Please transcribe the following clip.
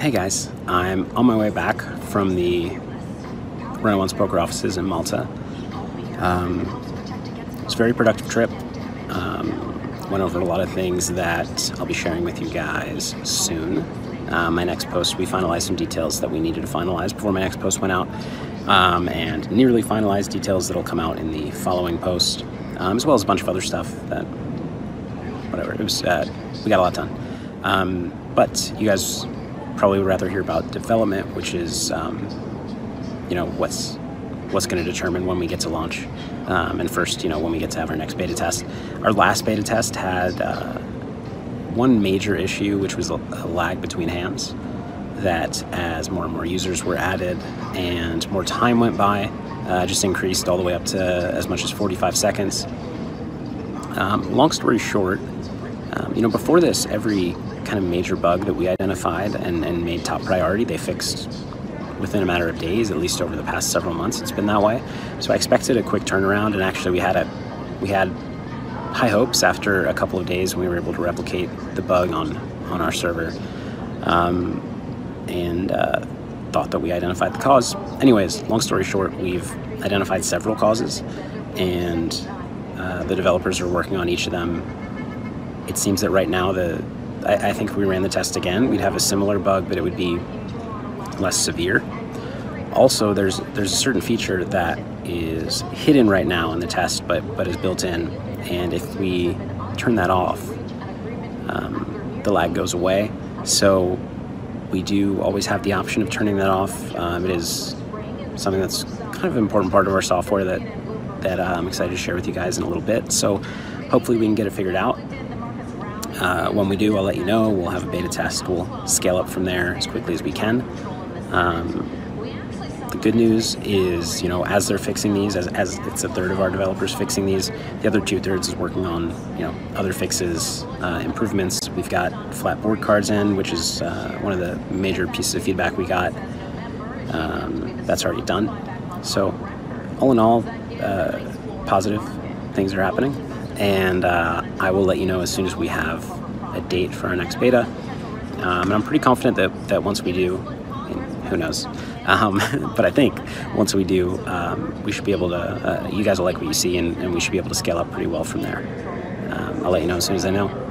Hey guys, I'm on my way back from the One's poker offices in Malta. Um, it's a very productive trip. Um, went over a lot of things that I'll be sharing with you guys soon. Uh, my next post, we finalized some details that we needed to finalize before my next post went out, um, and nearly finalized details that'll come out in the following post, um, as well as a bunch of other stuff that, whatever, it was, uh, we got a lot done. Um, but you guys probably would rather hear about development, which is, um, you know, what's what's going to determine when we get to launch. Um, and first, you know, when we get to have our next beta test. Our last beta test had uh, one major issue, which was a, lag between hands. That as more and more users were added and more time went by, uh, just increased all the way up to as much as 45 seconds. Um, long story short, um, you know, before this, every kind of major bug that we identified and, and made top priority, they fixed within a matter of days, at least over the past several months. It's been that way. So I expected a quick turnaround, and actually, we had a we had high hopes after a couple of days when we were able to replicate the bug on on our server, um, and uh, thought that we identified the cause. Anyways, long story short, we've identified several causes, and uh, the developers are working on each of them. It seems that right now the I, I think if we ran the test again, we'd have a similar bug, but it would be less severe. Also, there's there's a certain feature that is hidden right now in the test, but but is built in, and if we turn that off, um, the lag goes away. So we do always have the option of turning that off. Um, it is something that's kind of an important part of our software that that uh, I'm excited to share with you guys in a little bit. So hopefully we can get it figured out. Uh, when we do, I'll let you know. We'll have a beta test. We'll scale up from there as quickly as we can. Um, the good news is, you know, as they're fixing these, as, as it's a third of our developers fixing these, the other two thirds is working on, you know, other fixes, uh, improvements. We've got flat board cards in, which is uh, one of the major pieces of feedback we got. Um, that's already done. So, all in all, uh, positive things are happening, and uh, I will let you know as soon as we have a date for our next beta. Um, and I'm pretty confident that, that once we do, who knows? Um, but I think once we do, um, we should be able to, uh, you guys will like what you see, and, and, we should be able to scale up pretty well from there. Um, I'll let you know as soon as I know.